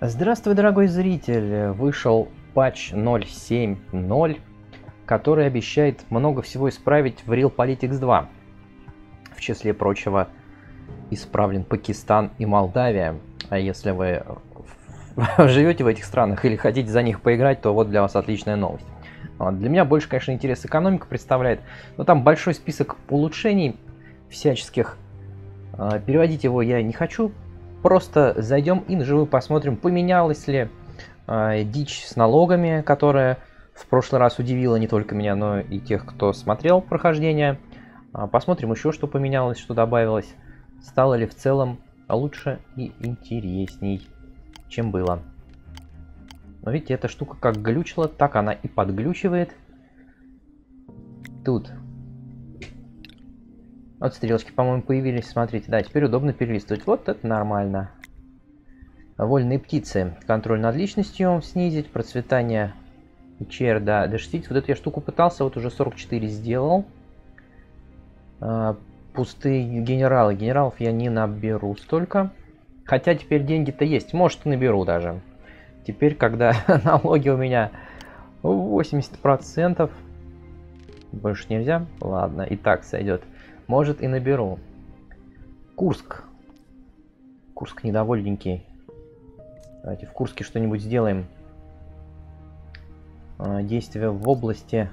Здравствуй, дорогой зритель! Вышел патч 0.7.0, который обещает много всего исправить в Real Politics 2. В числе прочего, исправлен Пакистан и Молдавия. А если вы живете в этих странах или хотите за них поиграть, то вот для вас отличная новость. Для меня больше, конечно, интерес экономика представляет, но там большой список улучшений всяческих. А, переводить его я не хочу, Просто зайдем и наживую посмотрим, поменялась ли э, дичь с налогами, которая в прошлый раз удивила не только меня, но и тех, кто смотрел прохождение. А, посмотрим еще, что поменялось, что добавилось. Стало ли в целом лучше и интересней, чем было. Но видите, эта штука как глючила, так она и подглючивает. Тут вот стрелочки, по-моему, появились. Смотрите, да, теперь удобно перелистывать. Вот это нормально. Вольные птицы. Контроль над личностью снизить. Процветание ЧР до, до 60. Вот эту я штуку пытался, вот уже 44 сделал. А, пустые генералы. Генералов я не наберу столько. Хотя теперь деньги-то есть. Может, наберу даже. Теперь, когда налоги у меня 80%. Больше нельзя? Ладно, и так сойдет. Может и наберу. Курск. Курск недовольненький. Давайте в Курске что-нибудь сделаем. А, действия в области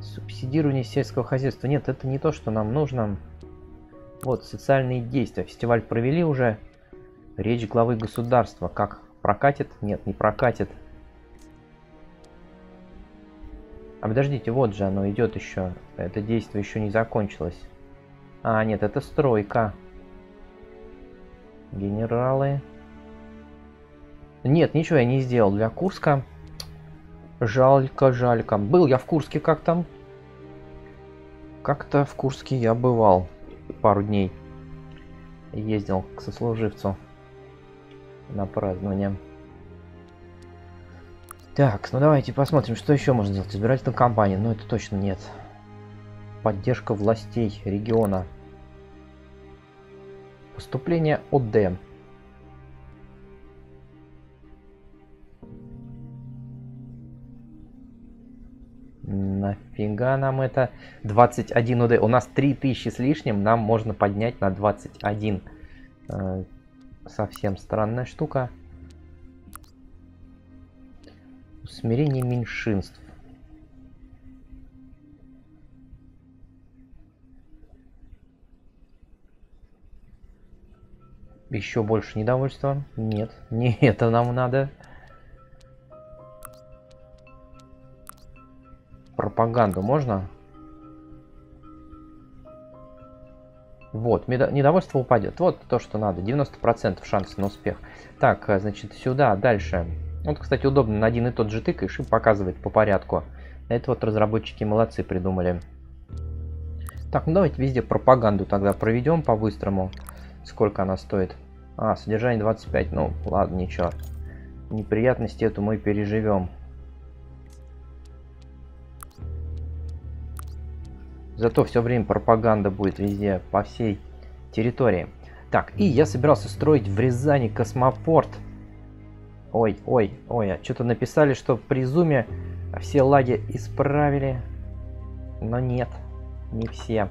субсидирования сельского хозяйства. Нет, это не то, что нам нужно. Вот, социальные действия. Фестиваль провели уже. Речь главы государства. Как прокатит? Нет, не прокатит. А подождите, вот же оно идет еще. Это действие еще не закончилось. А, нет, это стройка. Генералы. Нет, ничего я не сделал для Курска. Жалько, жалько. Был я в Курске как там? Как-то в Курске я бывал пару дней. Ездил к сослуживцу на празднование. Так, ну давайте посмотрим, что еще можно сделать. Избирательная кампания, но это точно нет. Поддержка властей региона. Поступление ОД. Нафига нам это? 21 ОД. У нас 3000 с лишним, нам можно поднять на 21. Э, совсем странная штука. Смирение меньшинств. Еще больше недовольства? Нет, не это нам надо. Пропаганду можно? Вот, недовольство упадет. Вот то, что надо. 90% шанс на успех. Так, значит, сюда, дальше. Вот, кстати, удобно на один и тот же тыкаешь и показывает по порядку. Это вот разработчики молодцы придумали. Так, ну давайте везде пропаганду тогда проведем по-быстрому. Сколько она стоит? А, содержание 25. Ну, ладно, ничего. Неприятности эту мы переживем. Зато все время пропаганда будет везде, по всей территории. Так, и я собирался строить в Рязани космопорт. Ой, ой, ой, а что-то написали, что при зуме все лаги исправили. Но нет, не все.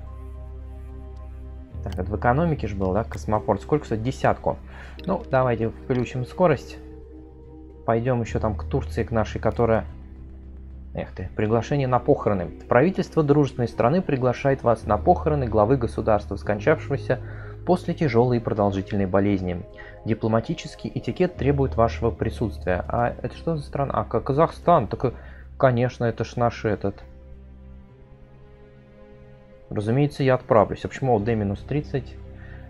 Так, это в экономике же был, да, космопорт. Сколько стоит? Десятку. Ну, давайте включим скорость. Пойдем еще там к Турции, к нашей, которая... Эх ты, приглашение на похороны. Правительство дружественной страны приглашает вас на похороны главы государства, скончавшегося после тяжелой и продолжительной болезни. Дипломатический этикет требует вашего присутствия. А это что за страна? А, Казахстан. Так, конечно, это ж наш этот... Разумеется, я отправлюсь. А почему ОД минус 30?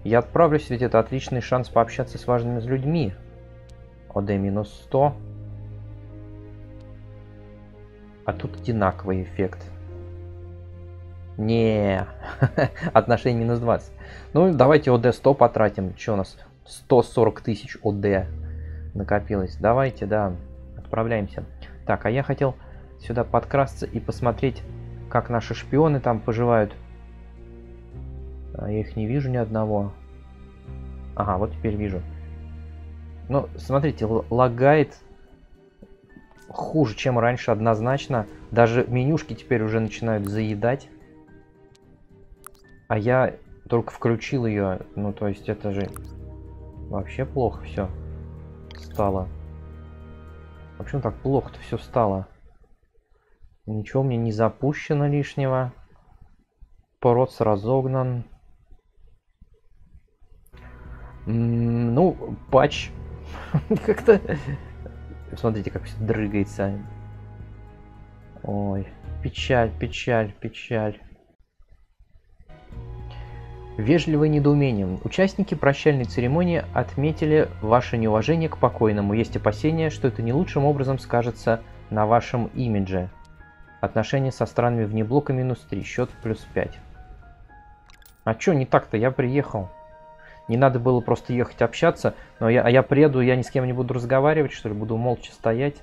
Я отправлюсь, ведь это отличный шанс пообщаться с важными людьми. ОД минус 100. А тут одинаковый эффект. Не, отношение минус 20. Ну, давайте ОД 100 потратим. Что у нас? 140 тысяч ОД накопилось. Давайте, да, отправляемся. Так, а я хотел сюда подкрасться и посмотреть, как наши шпионы там поживают. А я их не вижу ни одного. Ага, вот теперь вижу. Ну, смотрите, лагает хуже, чем раньше, однозначно. Даже менюшки теперь уже начинают заедать. А я только включил ее. Ну, то есть это же вообще плохо все стало. Почему так плохо-то все стало? Ничего мне не запущено лишнего. Пород разогнан. ну, патч. Как-то... Смотрите, как все дрыгается. Ой, печаль, печаль, печаль. Вежливое недоумение. Участники прощальной церемонии отметили ваше неуважение к покойному. Есть опасения, что это не лучшим образом скажется на вашем имидже. Отношения со странами вне блока минус 3, счет плюс 5. А чё не так-то? Я приехал. Не надо было просто ехать общаться, но я, а я приеду, я ни с кем не буду разговаривать, что ли, буду молча стоять.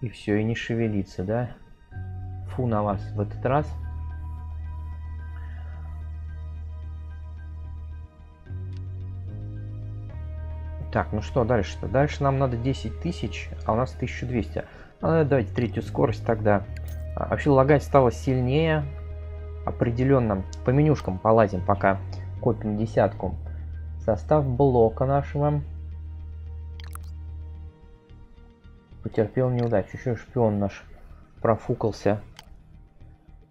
И все, и не шевелиться, да? Фу на вас в этот раз. Так, ну что дальше-то? Дальше нам надо 10 тысяч, а у нас 1200. Ну, давайте третью скорость тогда. А, вообще лагать стало сильнее. Определенно. По менюшкам полазим пока. Копим десятку. Состав блока нашего. Потерпел неудачу. Еще шпион наш профукался.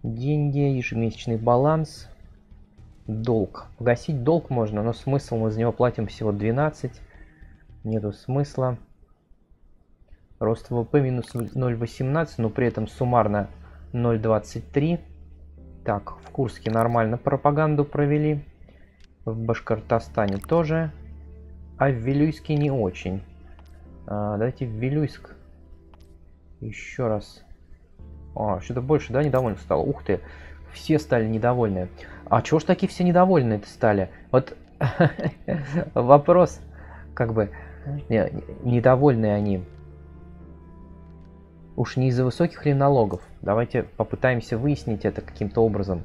Деньги, ежемесячный баланс. Долг. Погасить долг можно, но смысл мы за него платим всего 12 нету смысла. Рост ВВП минус 0,18, но при этом суммарно 0,23. Так, в Курске нормально пропаганду провели. В Башкортостане тоже. А в Вилюйске не очень. А, давайте в Вилюйск. Еще раз. А, что-то больше, да, недовольных стало. Ух ты, все стали недовольны. А чего ж такие все недовольны это стали? Вот вопрос, как бы, недовольны они. Уж не из-за высоких ли налогов? Давайте попытаемся выяснить это каким-то образом.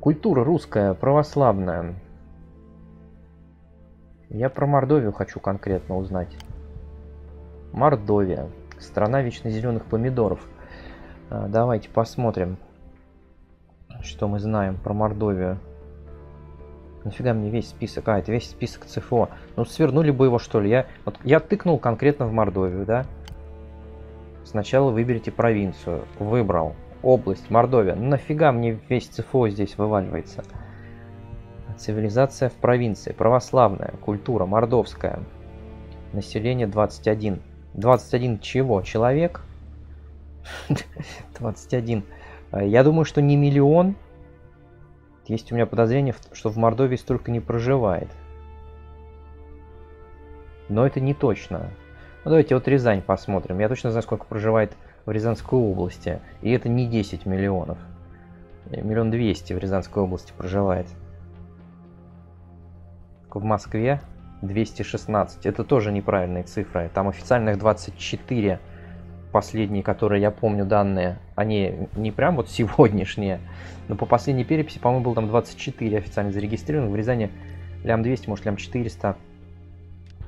Культура русская, православная. Я про Мордовию хочу конкретно узнать. Мордовия. Страна вечно зеленых помидоров. А, давайте посмотрим, что мы знаем про Мордовию. Нафига мне весь список? А, это весь список ЦФО. Ну, свернули бы его, что ли. Я, вот, я тыкнул конкретно в Мордовию, да? Сначала выберите провинцию. Выбрал. Область, Мордовия. Ну, нафига мне весь ЦФО здесь вываливается? Цивилизация в провинции. Православная. Культура. Мордовская. Население 21. 21 чего? Человек? 21. Я думаю, что не миллион, есть у меня подозрение, что в Мордовии столько не проживает. Но это не точно. Ну, давайте вот Рязань посмотрим. Я точно знаю, сколько проживает в Рязанской области. И это не 10 миллионов. Миллион двести в Рязанской области проживает. В Москве 216. Это тоже неправильные цифры. Там официальных 24 последние, которые я помню данные, они не прям вот сегодняшние, но по последней переписи, по-моему, было там 24 официально зарегистрированных. В Рязани лям 200, может лям 400.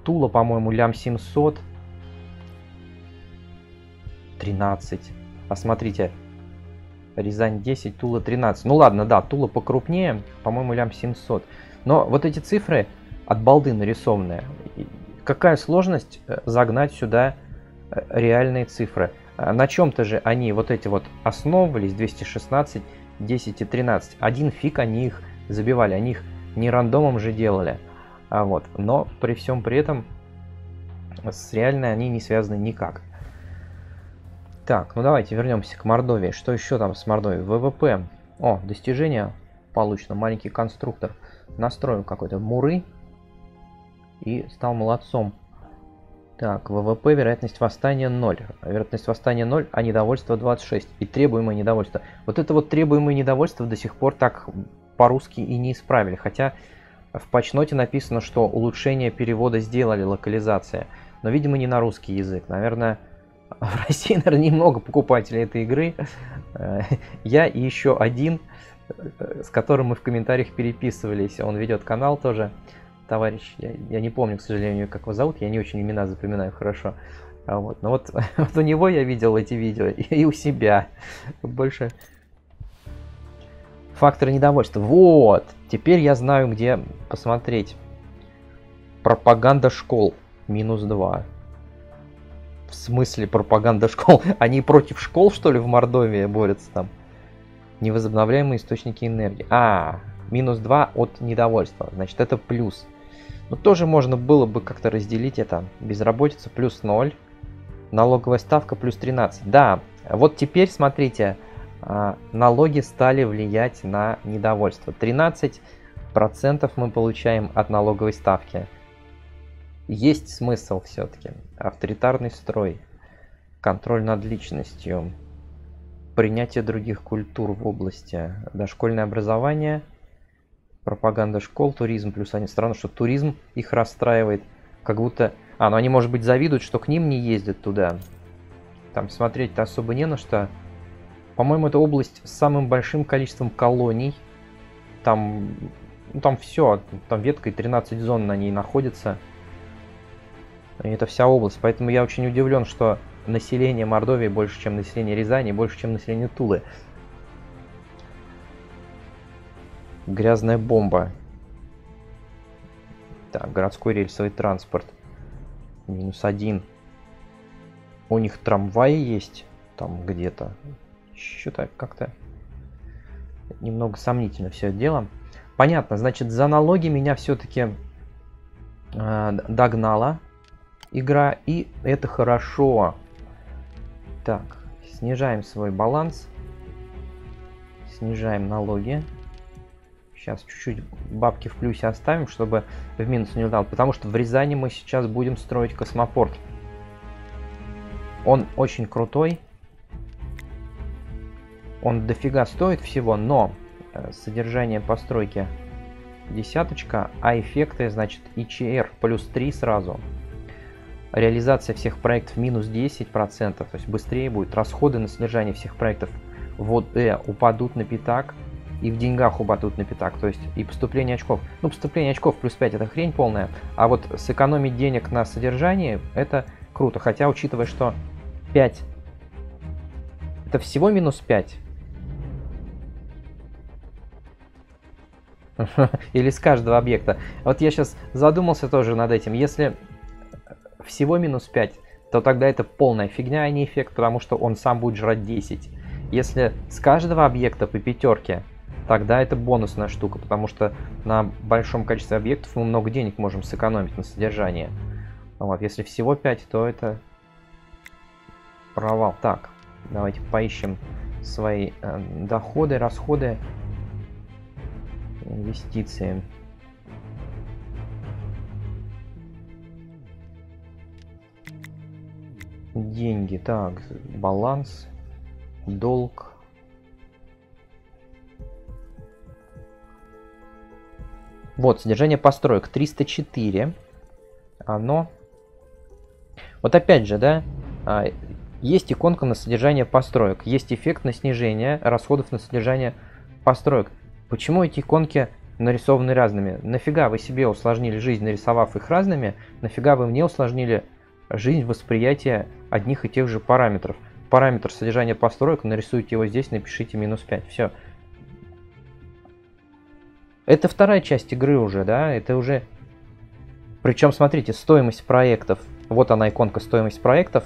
Тула, по-моему, лям 700. 13. А смотрите, Рязань 10, Тула 13. Ну ладно, да, Тула покрупнее, по-моему, лям 700. Но вот эти цифры от балды нарисованные. Какая сложность э, загнать сюда реальные цифры. А на чем-то же они вот эти вот основывались, 216, 10 и 13. Один фиг они их забивали, они их не рандомом же делали. А вот, но при всем при этом с реальной они не связаны никак. Так, ну давайте вернемся к Мордовии. Что еще там с Мордовией? ВВП. О, достижение получено. Маленький конструктор. Настроил какой-то муры. И стал молодцом. Так, ВВП, вероятность восстания 0. Вероятность восстания 0, а недовольство 26. И требуемое недовольство. Вот это вот требуемое недовольство до сих пор так по-русски и не исправили. Хотя в патчноте написано, что улучшение перевода сделали, локализация. Но, видимо, не на русский язык. Наверное, в России, наверное, немного покупателей этой игры. Я и еще один, с которым мы в комментариях переписывались. Он ведет канал тоже. Товарищ, я, я не помню, к сожалению, как его зовут, я не очень имена запоминаю хорошо. А вот, но вот, вот у него я видел эти видео, и, и у себя. Больше факторы недовольства. Вот, теперь я знаю, где посмотреть. Пропаганда школ. Минус 2. В смысле пропаганда школ? Они против школ, что ли, в Мордовии борются там? Невозобновляемые источники энергии. А, минус 2 от недовольства. Значит, это плюс. Но тоже можно было бы как-то разделить это. Безработица плюс 0. Налоговая ставка плюс 13. Да, вот теперь смотрите, а, налоги стали влиять на недовольство. 13% мы получаем от налоговой ставки. Есть смысл все-таки. Авторитарный строй, контроль над личностью, принятие других культур в области, дошкольное образование, пропаганда школ, туризм. Плюс они странно, что туризм их расстраивает, как будто... А, ну они, может быть, завидуют, что к ним не ездят туда. Там смотреть-то особо не на что. По-моему, это область с самым большим количеством колоний. Там, ну, там все, там веткой 13 зон на ней находится. И это вся область. Поэтому я очень удивлен, что население Мордовии больше, чем население Рязани, больше, чем население Тулы. Грязная бомба. Так, городской рельсовый транспорт. Минус один. У них трамваи есть там где-то. Что-то как-то немного сомнительно все это дело. Понятно, значит, за налоги меня все-таки э, догнала игра, и это хорошо. Так, снижаем свой баланс. Снижаем налоги. Сейчас чуть-чуть бабки в плюсе оставим, чтобы в минус не удал. Потому что в Рязани мы сейчас будем строить космопорт. Он очень крутой. Он дофига стоит всего, но э, содержание постройки десяточка, а эффекты, значит, ICR плюс 3 сразу. Реализация всех проектов минус 10%, то есть быстрее будет. Расходы на содержание всех проектов вот э, упадут на пятак и в деньгах упадут на пятак, то есть и поступление очков. Ну, поступление очков плюс 5 это хрень полная, а вот сэкономить денег на содержании это круто, хотя учитывая, что 5 это всего минус 5, Или с каждого объекта. Вот я сейчас задумался тоже над этим. Если всего минус 5, то тогда это полная фигня, а не эффект, потому что он сам будет жрать 10. Если с каждого объекта по пятерке, тогда это бонусная штука, потому что на большом количестве объектов мы много денег можем сэкономить на содержание. Вот, если всего 5, то это провал. Так, давайте поищем свои э, доходы, расходы инвестиции. Деньги. Так, баланс, долг. Вот, содержание построек 304. Оно... Вот опять же, да, а, есть иконка на содержание построек, есть эффект на снижение расходов на содержание построек. Почему эти иконки нарисованы разными? Нафига вы себе усложнили жизнь, нарисовав их разными? Нафига вы мне усложнили жизнь восприятия одних и тех же параметров? Параметр содержания построек, нарисуйте его здесь, напишите минус 5. Все. Это вторая часть игры уже, да? Это уже... Причем, смотрите, стоимость проектов. Вот она иконка стоимость проектов.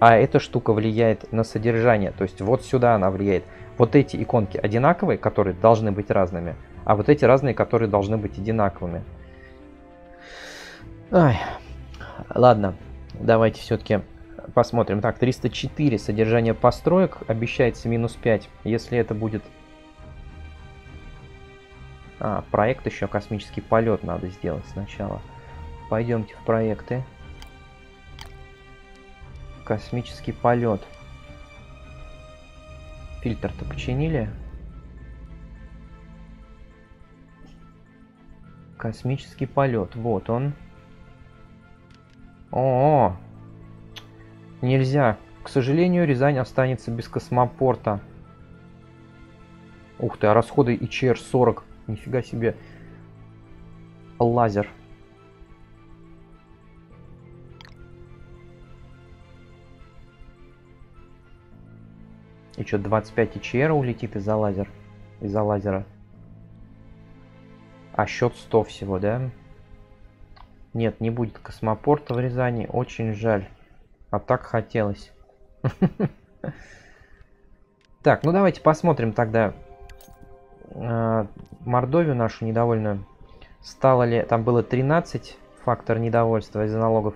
А эта штука влияет на содержание. То есть вот сюда она влияет вот эти иконки одинаковые, которые должны быть разными, а вот эти разные, которые должны быть одинаковыми. Ай. Ладно, давайте все-таки посмотрим. Так, 304 содержание построек обещается минус 5. Если это будет... А, проект еще, космический полет надо сделать сначала. Пойдемте в проекты. Космический полет. Фильтр-то починили. Космический полет. Вот он. О, -о, -о. Нельзя. К сожалению, Рязань останется без космопорта. Ух ты, а расходы ИЧР 40. Нифига себе. лазер. И что, 25 ИЧР улетит из-за лазер? Из-за лазера. А счет 100 всего, да? Нет, не будет космопорта в Рязани. Очень жаль. А так хотелось. Так, ну давайте посмотрим тогда э, Мордовию нашу недовольную. Стало ли... Там было 13 фактор недовольства из-за налогов.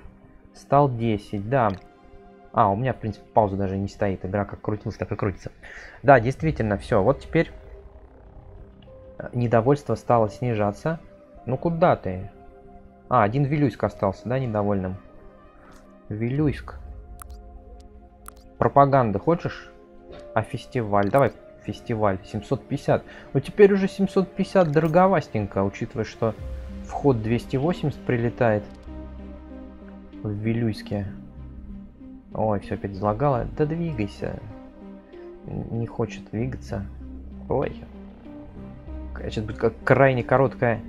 Стал 10, да. А, у меня, в принципе, пауза даже не стоит. Игра как крутилась, так и крутится. Да, действительно, все. Вот теперь недовольство стало снижаться. Ну куда ты? А, один Вилюйск остался, да, недовольным? Вилюйск. Пропаганда хочешь? А фестиваль? Давай фестиваль. 750. Ну теперь уже 750 дороговастенько, учитывая, что вход 280 прилетает в Вилюйске. Ой, все опять залагало. Да двигайся. Не хочет двигаться. Ой. Сейчас будет как крайне короткая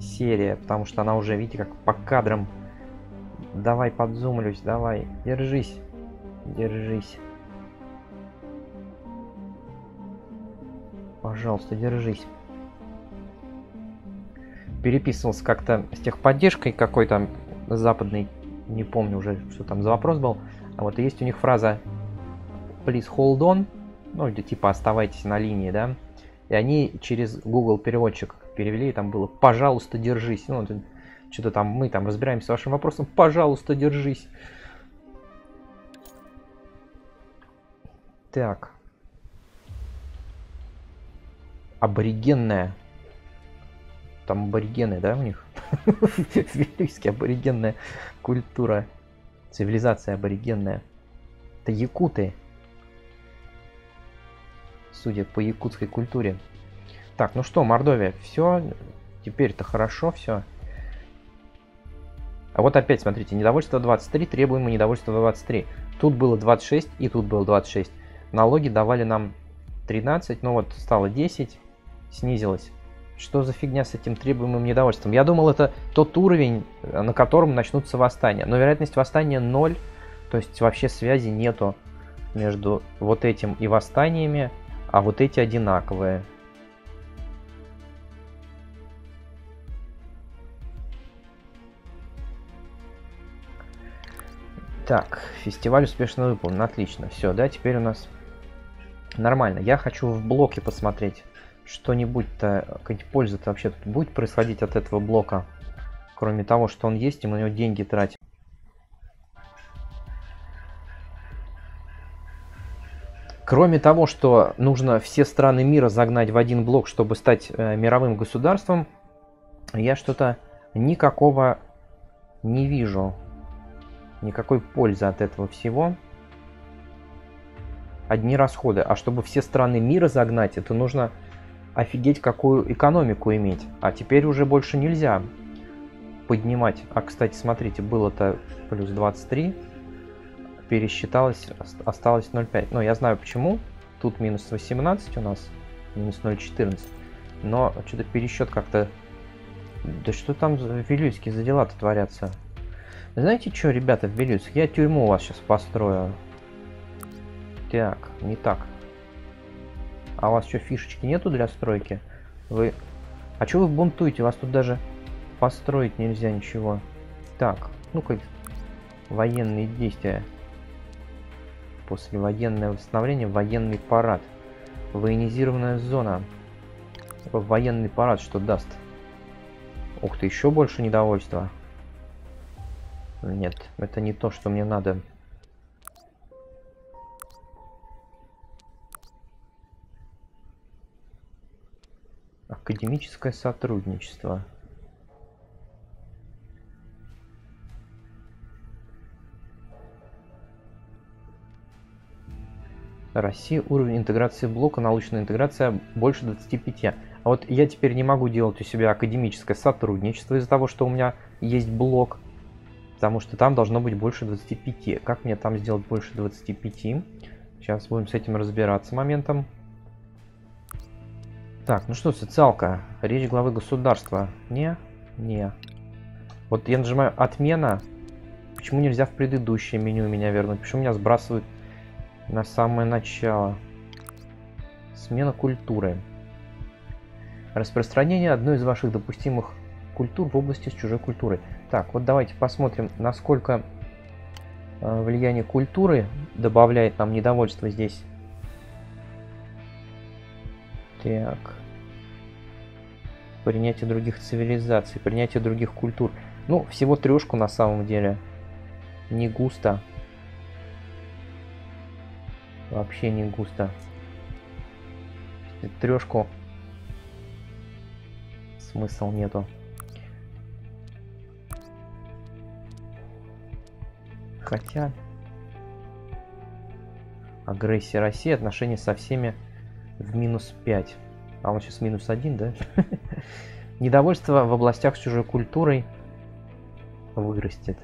серия, потому что она уже, видите, как по кадрам. Давай подзумлюсь, давай. Держись. Держись. Пожалуйста, держись. Переписывался как-то с техподдержкой какой-то западный, не помню уже, что там за вопрос был. А вот есть у них фраза please hold on, ну, или типа оставайтесь на линии, да. И они через Google переводчик перевели, и там было «пожалуйста, держись». Ну, что-то там мы там разбираемся с вашим вопросом «пожалуйста, держись». Так. Аборигенная. Там аборигены, да, у них? Вилюйский аборигенная культура. Цивилизация аборигенная. Это якуты. Судя по якутской культуре. Так, ну что, Мордовия, все. Теперь-то хорошо все. А вот опять, смотрите, недовольство 23, требуемое недовольство 23. Тут было 26 и тут было 26. Налоги давали нам 13, ну вот стало 10, снизилось. Что за фигня с этим требуемым недовольством? Я думал, это тот уровень, на котором начнутся восстания. Но вероятность восстания 0, то есть вообще связи нету между вот этим и восстаниями, а вот эти одинаковые. Так, фестиваль успешно выполнен, отлично. Все, да, теперь у нас нормально. Я хочу в блоке посмотреть, что-нибудь-то, какая польза-то вообще тут будет происходить от этого блока. Кроме того, что он есть, и мы на него деньги тратим. Кроме того, что нужно все страны мира загнать в один блок, чтобы стать э, мировым государством, я что-то никакого не вижу никакой пользы от этого всего. Одни расходы. А чтобы все страны мира загнать, это нужно офигеть какую экономику иметь. А теперь уже больше нельзя поднимать. А, кстати, смотрите, было-то плюс 23. Пересчиталось, осталось 0,5. Но я знаю почему. Тут минус 18 у нас, минус 0,14. Но что-то пересчет как-то... Да что там Вилюйские за дела-то творятся? Знаете что, ребята, в Белюск, я тюрьму у вас сейчас построю. Так, не так. А у вас что, фишечки нету для стройки? Вы... А что вы бунтуете? Вас тут даже построить нельзя ничего. Так, ну-ка, военные действия. После военное восстановление, военный парад. Военизированная зона. Военный парад что даст? Ух ты, еще больше недовольства. Нет, это не то, что мне надо. Академическое сотрудничество. Россия уровень интеграции блока, научная интеграция больше 25. А вот я теперь не могу делать у себя академическое сотрудничество из-за того, что у меня есть блок. Потому что там должно быть больше 25. Как мне там сделать больше 25? Сейчас будем с этим разбираться моментом. Так, ну что, социалка. Речь главы государства. Не. Не. Вот я нажимаю отмена. Почему нельзя в предыдущее меню меня вернуть? Почему меня сбрасывают на самое начало? Смена культуры. Распространение одной из ваших допустимых культур в области с чужой культурой. Так, вот давайте посмотрим, насколько э, влияние культуры добавляет нам недовольство здесь. Так. Принятие других цивилизаций, принятие других культур. Ну, всего трешку на самом деле. Не густо. Вообще не густо. Трешку смысл нету. Хотя... Агрессия России, отношения со всеми в минус 5. А он сейчас минус 1, да? Недовольство в областях с чужой культурой вырастет.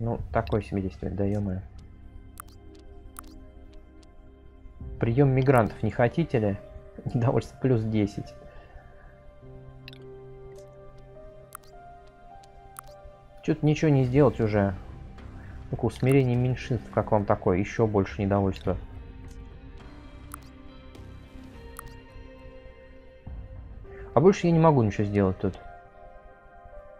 Ну, такое себе действие, да ё Прием мигрантов не хотите ли? Недовольство плюс 10. Что-то ничего не сделать уже. Ну-ка, усмирение меньшинств, как вам такое? Еще больше недовольства. А больше я не могу ничего сделать тут.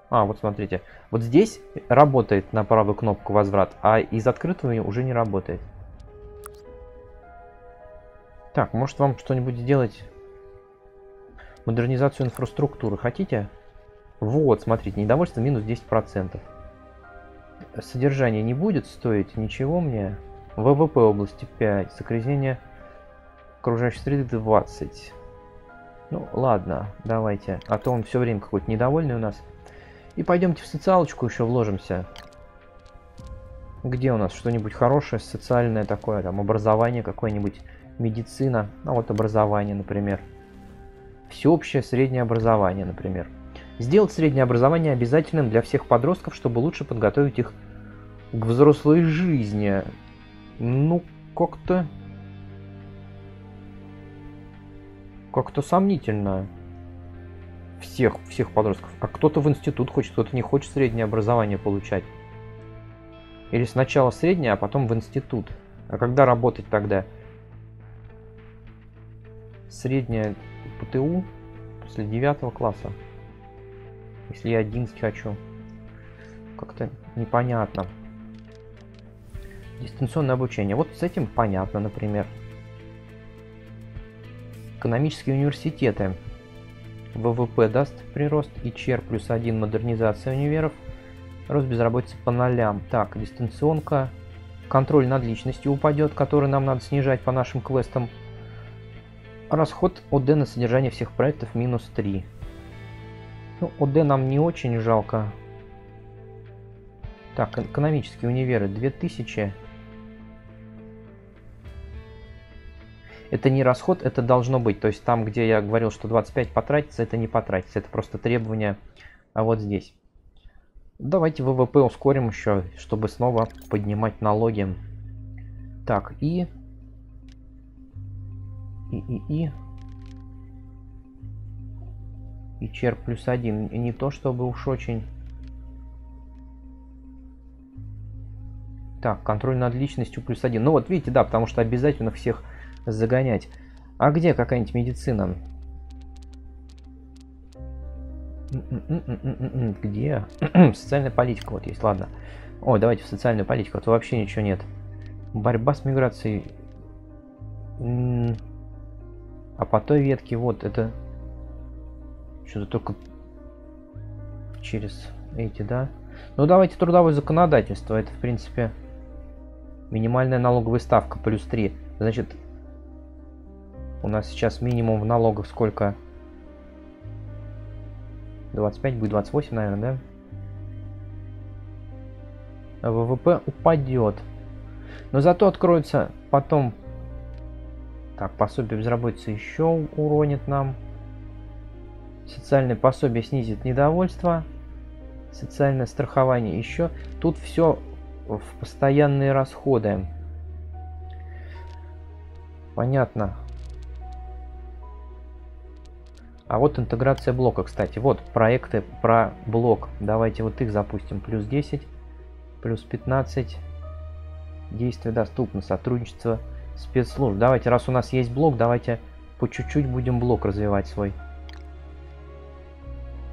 А, вот смотрите. Вот здесь работает на правую кнопку возврат, а из открытого уже не работает. Так, может вам что-нибудь сделать? Модернизацию инфраструктуры хотите? Вот, смотрите, недовольство минус 10%. Содержание не будет стоить ничего мне. ВВП области 5, загрязнение окружающей среды 20. Ну, ладно, давайте. А то он все время какой-то недовольный у нас. И пойдемте в социалочку еще вложимся. Где у нас что-нибудь хорошее, социальное такое, там, образование какое-нибудь, медицина. А вот образование, например. Всеобщее среднее образование, например. Сделать среднее образование обязательным для всех подростков, чтобы лучше подготовить их к взрослой жизни. Ну, как-то... Как-то сомнительно. Всех, всех подростков. А кто-то в институт хочет, кто-то не хочет среднее образование получать. Или сначала среднее, а потом в институт. А когда работать тогда? Среднее ПТУ после девятого класса. Если я 11 хочу. Как-то непонятно. Дистанционное обучение. Вот с этим понятно, например. Экономические университеты. ВВП даст прирост и ЧЕР плюс один модернизация универов. Рост безработицы по нолям. Так, дистанционка. Контроль над личностью упадет, который нам надо снижать по нашим квестам. Расход ОД на содержание всех проектов минус 3. Ну, ОД нам не очень жалко. Так, экономические универы 2000. Это не расход, это должно быть. То есть там, где я говорил, что 25 потратится, это не потратится. Это просто требование а вот здесь. Давайте ВВП ускорим еще, чтобы снова поднимать налоги. Так, и... И, и, и... И чер плюс один. Не то, чтобы уж очень... Так, контроль над личностью плюс один. Ну вот, видите, да, потому что обязательно всех загонять. А где какая-нибудь медицина? Где? Социальная политика вот есть, ладно. Ой, давайте в социальную политику, а то вообще ничего нет. Борьба с миграцией. А по той ветке, вот, это что-то только через эти, да? Ну, давайте трудовое законодательство. Это, в принципе, минимальная налоговая ставка плюс 3. Значит, у нас сейчас минимум в налогах сколько? 25 будет 28, наверное, да? А ВВП упадет. Но зато откроется потом... Так, пособие безработицы еще уронит нам. Социальное пособие снизит недовольство. Социальное страхование еще. Тут все в постоянные расходы. Понятно. А вот интеграция блока, кстати. Вот проекты про блок. Давайте вот их запустим. Плюс 10, плюс 15. Действие доступно. Сотрудничество спецслужб. Давайте, раз у нас есть блок, давайте по чуть-чуть будем блок развивать свой.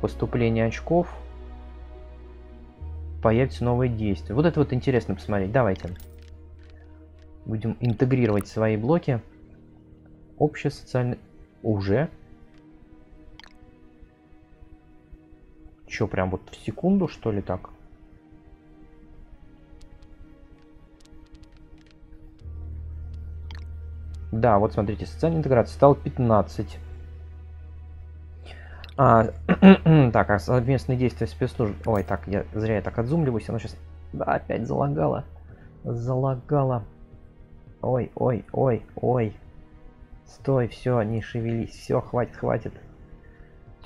Поступление очков. Появится новые действия. Вот это вот интересно посмотреть. Давайте. Будем интегрировать свои блоки. Общее социальное... Уже? Чё, прям вот в секунду, что ли, так? Да, вот смотрите, социальная интеграция стала 15. А, так, а совместные действия спецслужб... Ой, так, я зря я так отзумливаюсь, оно сейчас... Да, опять залагало. Залагало. Ой, ой, ой, ой. Стой, все, не шевелись. Все, хватит, хватит.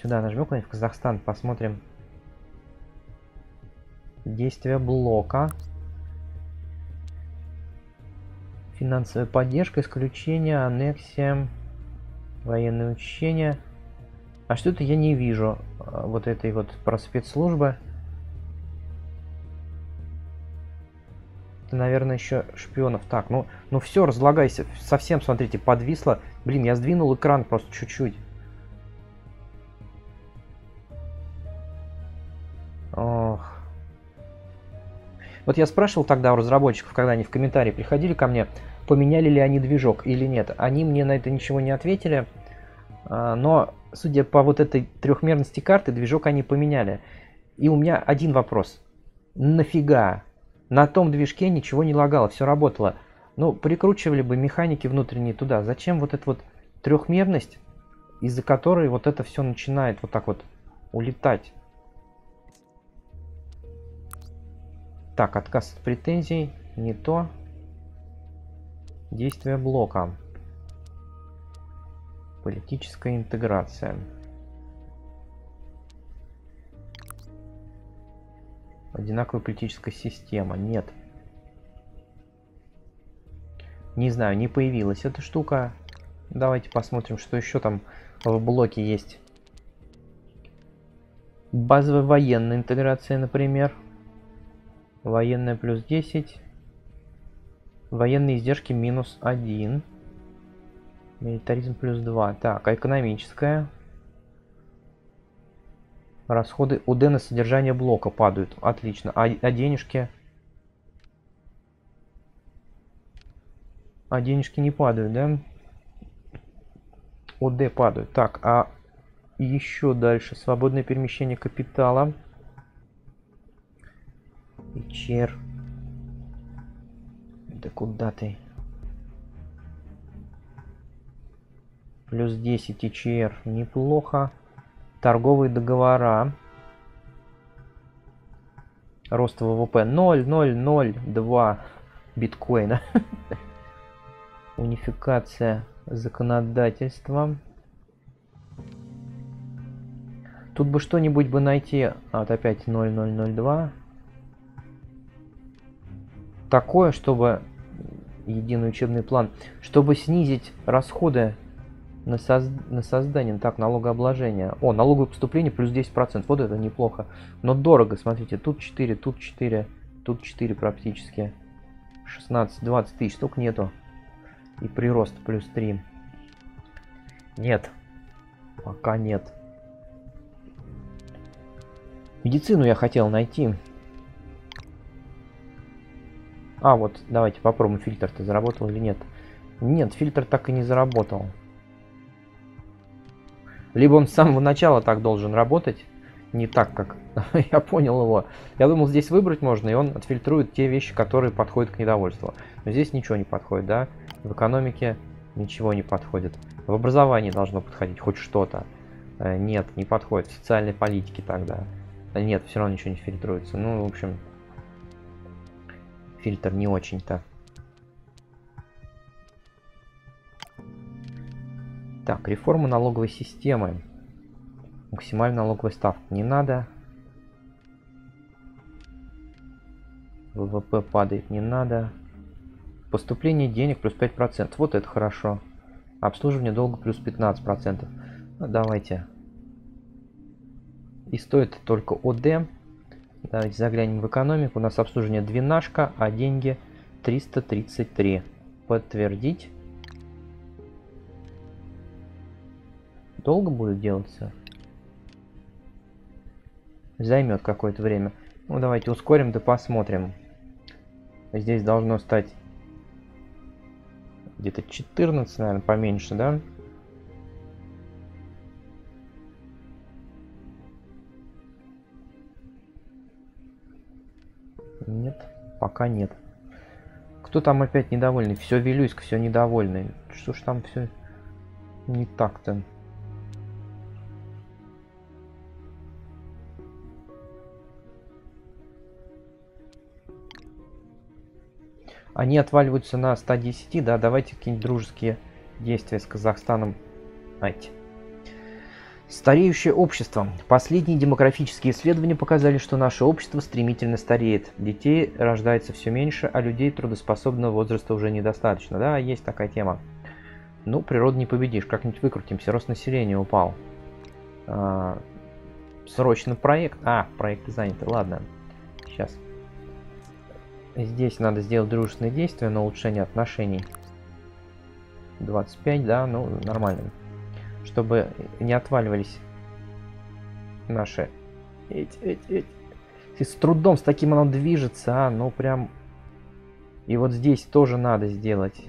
Сюда нажмем куда-нибудь в Казахстан, посмотрим. Действие блока. Финансовая поддержка, исключение, аннексия, военные учения. А что это я не вижу а, вот этой вот про спецслужбы. Это, наверное, еще шпионов. Так, ну, ну все, разлагайся. Совсем, смотрите, подвисло. Блин, я сдвинул экран просто чуть-чуть. Вот я спрашивал тогда у разработчиков, когда они в комментарии приходили ко мне, поменяли ли они движок или нет. Они мне на это ничего не ответили. А, но, судя по вот этой трехмерности карты, движок они поменяли. И у меня один вопрос. Нафига? На том движке ничего не лагало, все работало. Ну, прикручивали бы механики внутренние туда. Зачем вот эта вот трехмерность, из-за которой вот это все начинает вот так вот улетать? Так, отказ от претензий. Не то. Действие блока. Политическая интеграция. Одинаковая политическая система. Нет. Не знаю, не появилась эта штука. Давайте посмотрим, что еще там в блоке есть. Базовая военная интеграция, например. Военная плюс 10. Военные издержки минус 1. Милитаризм плюс 2. Так, а экономическая? Расходы УД на содержание блока падают. Отлично. А, а денежки? А денежки не падают, да? ОД падают. Так, а еще дальше. Свободное перемещение капитала. Ичер. Да куда ты? Плюс 10 ИЧР. Неплохо. Торговые договора. Рост ВВП 0,002 биткоина. Унификация законодательства. Тут бы что-нибудь бы найти. А, вот опять 0002. Такое, чтобы единый учебный план, чтобы снизить расходы на, соз... на создание, так, налогообложения. О, налоговое поступление плюс 10%, вот это неплохо. Но дорого, смотрите, тут 4, тут 4, тут 4 практически. 16-20 тысяч, столько нету. И прирост плюс 3. Нет, пока нет. Медицину я хотел найти. А, вот, давайте попробуем, фильтр-то заработал или нет. Нет, фильтр так и не заработал. Либо он с самого начала так должен работать, не так, как я понял его. Я думал, здесь выбрать можно, и он отфильтрует те вещи, которые подходят к недовольству. Но здесь ничего не подходит, да? В экономике ничего не подходит. В образовании должно подходить хоть что-то. Э, нет, не подходит. В социальной политике тогда. Нет, все равно ничего не фильтруется. Ну, в общем, фильтр не очень-то. Так, реформа налоговой системы. Максимальная налоговая ставка не надо. ВВП падает не надо. Поступление денег плюс 5%. Вот это хорошо. Обслуживание долга плюс 15%. Ну, давайте И стоит только ОД. Давайте заглянем в экономику. У нас обслуживание двенашка, а деньги 333. Подтвердить. Долго будет делаться? Займет какое-то время. Ну, давайте ускорим да посмотрим. Здесь должно стать где-то 14, наверное, поменьше, да? Нет, пока нет. Кто там опять недовольный? Все Вилюйск, все недовольный. Что ж там все не так-то? Они отваливаются на 110, да, давайте какие-нибудь дружеские действия с Казахстаном. Ать. Стареющее общество. Последние демографические исследования показали, что наше общество стремительно стареет. Детей рождается все меньше, а людей трудоспособного возраста уже недостаточно. Да, есть такая тема. Ну, природу не победишь, как-нибудь выкрутимся. Рост населения упал. А, срочно проект. А, проекты заняты. Ладно. Сейчас. Здесь надо сделать дружественные действия на улучшение отношений. 25, да, ну, нормально. Чтобы не отваливались наши... Эти, эти, эти. И с трудом с таким оно движется, а, ну прям... И вот здесь тоже надо сделать.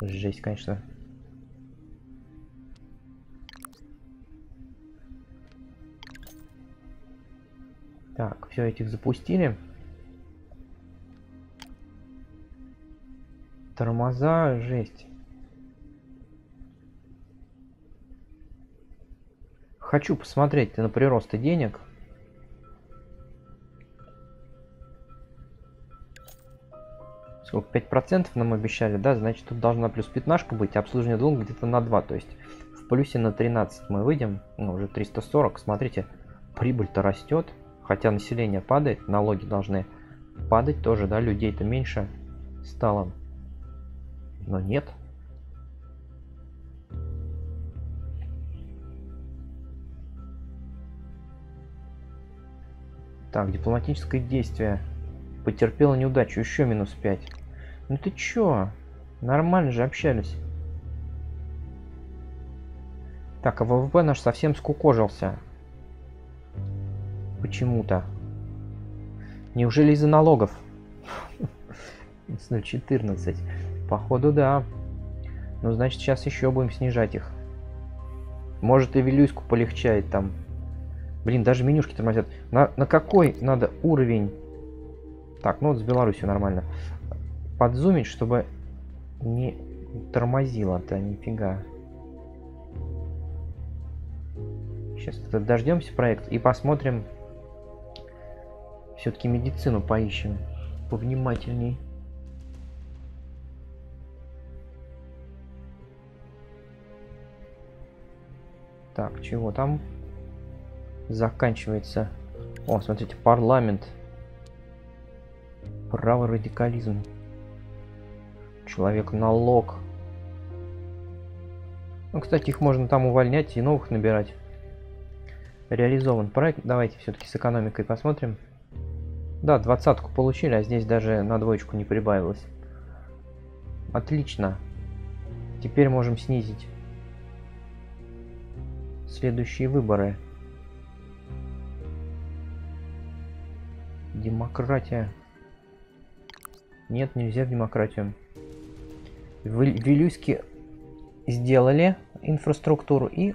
Жесть, конечно. Так, все этих запустили. Тормоза, жесть. Хочу посмотреть на приросты денег. Сколько? 5% нам обещали, да? Значит, тут должна плюс пятнашка быть, а обслуживание долга где-то на 2. То есть в плюсе на 13 мы выйдем. Ну, уже 340. Смотрите, прибыль-то растет. Хотя население падает, налоги должны падать тоже, да, людей-то меньше стало. Но нет. Так, дипломатическое действие. Потерпело неудачу, еще минус 5. Ну ты чё? Нормально же общались. Так, а ВВП наш совсем скукожился почему-то. Неужели из-за налогов? 14. Походу, да. Ну, значит, сейчас еще будем снижать их. Может, и Вилюйску полегчает там. Блин, даже менюшки тормозят. На, на какой надо уровень? Так, ну вот с Беларусью нормально. Подзумить, чтобы не тормозило-то, нифига. Сейчас дождемся проект и посмотрим, все-таки медицину поищем повнимательней. Так, чего там? Заканчивается. О, смотрите, парламент. Правый радикализм. Человек налог. Ну, кстати, их можно там увольнять и новых набирать. Реализован проект. Давайте все-таки с экономикой посмотрим. Да, двадцатку получили, а здесь даже на двоечку не прибавилось. Отлично. Теперь можем снизить следующие выборы. Демократия. Нет, нельзя в демократию. В Вилюйске сделали инфраструктуру и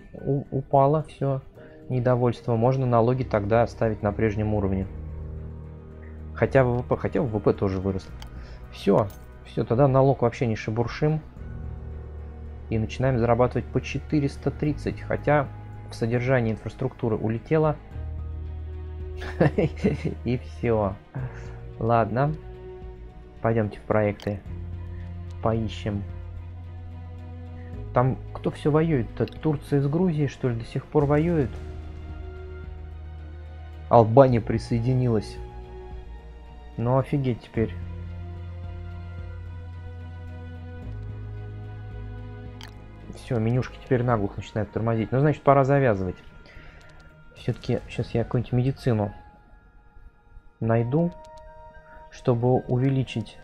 упало все недовольство. Можно налоги тогда оставить на прежнем уровне. Хотя ВВП, хотя ВВП тоже вырос. Все, все, тогда налог вообще не шебуршим. И начинаем зарабатывать по 430. Хотя в содержании инфраструктуры улетело. И все. Ладно. Пойдемте в проекты. Поищем. Там кто все воюет-то? Турция с Грузией, что ли, до сих пор воюет? Албания присоединилась. Ну офигеть теперь. Все, менюшки теперь наглухо начинают тормозить. Ну, значит, пора завязывать. Все-таки сейчас я какую-нибудь медицину найду, чтобы увеличить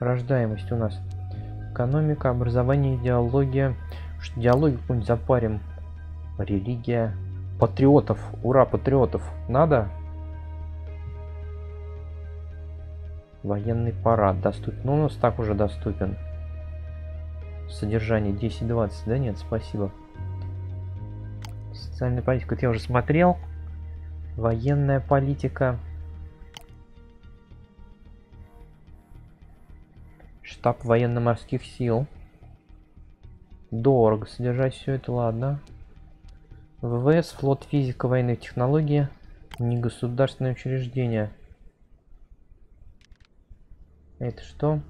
рождаемость у нас. Экономика, образование, идеология. Что идеологию какую-нибудь запарим. Религия. Патриотов. Ура, патриотов. Надо? Военный парад доступен. Ну, у нас так уже доступен. Содержание 10-20. Да нет, спасибо. Социальная политика, я уже смотрел. Военная политика. Штаб военно-морских сил. Дорого содержать все это, ладно. ВВС, флот, физика, военные технологии, негосударственное учреждение. Это что?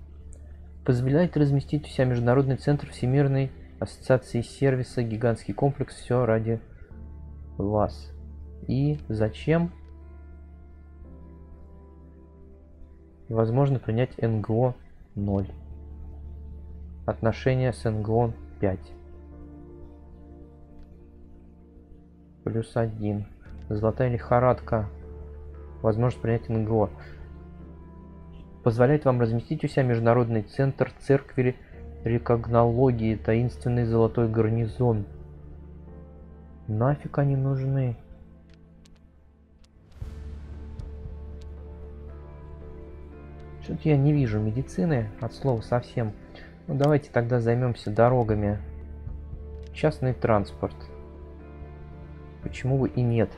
Позволяет разместить у себя Международный центр Всемирной ассоциации сервиса, гигантский комплекс, все ради вас. И зачем? Возможно принять НГО 0. Отношения с НГО 5. Плюс 1. Золотая лихорадка. Возможность принять НГО. Позволяет вам разместить у себя Международный центр церкви рекогнологии, таинственный золотой гарнизон. Нафиг они нужны? Что-то я не вижу медицины от слова совсем. Ну давайте тогда займемся дорогами. Частный транспорт. Почему бы и нет?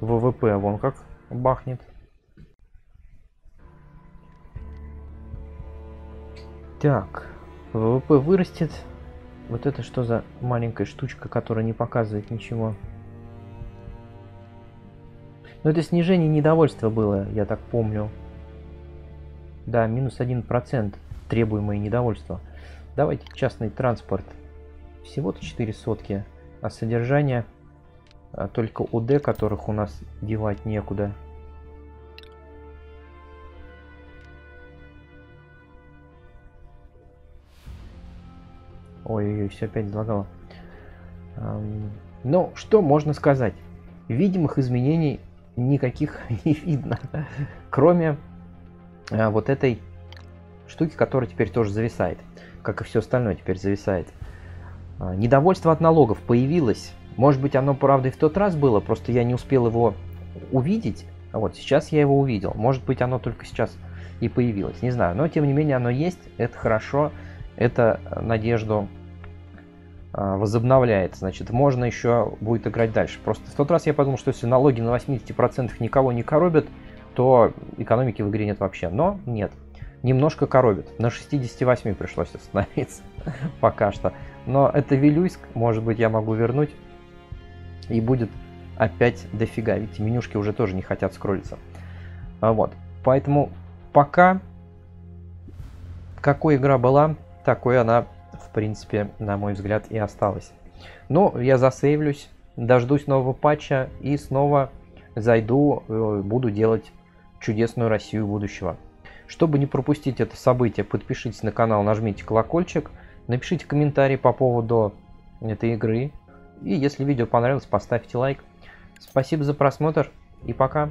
ВВП вон как бахнет. Так, ВВП вырастет. Вот это что за маленькая штучка, которая не показывает ничего? Ну это снижение недовольства было, я так помню. Да, минус один процент требуемое недовольство. Давайте частный транспорт. Всего-то 4 сотки. А содержание а только ОД, которых у нас девать некуда. Ой, все опять залагало. Ну, что можно сказать? Видимых изменений никаких не видно. Кроме а, вот этой штуки, которая теперь тоже зависает. Как и все остальное теперь зависает. А, недовольство от налогов появилось. Может быть, оно, правда, и в тот раз было, просто я не успел его увидеть. А вот сейчас я его увидел. Может быть, оно только сейчас и появилось. Не знаю. Но, тем не менее, оно есть. Это хорошо. Это надежду а, возобновляет. Значит, можно еще будет играть дальше. Просто в тот раз я подумал, что если налоги на 80% никого не коробят, то экономики в игре нет вообще. Но нет. Немножко коробит. На 68 пришлось остановиться пока что. Но это Вилюйск, может быть, я могу вернуть. И будет опять дофига. Видите, менюшки уже тоже не хотят скроллиться. А вот. Поэтому пока какой игра была, такой она, в принципе, на мой взгляд, и осталась. Но я засейвлюсь, дождусь нового патча и снова зайду, э, буду делать чудесную Россию будущего. Чтобы не пропустить это событие, подпишитесь на канал, нажмите колокольчик, напишите комментарий по поводу этой игры. И если видео понравилось, поставьте лайк. Спасибо за просмотр и пока.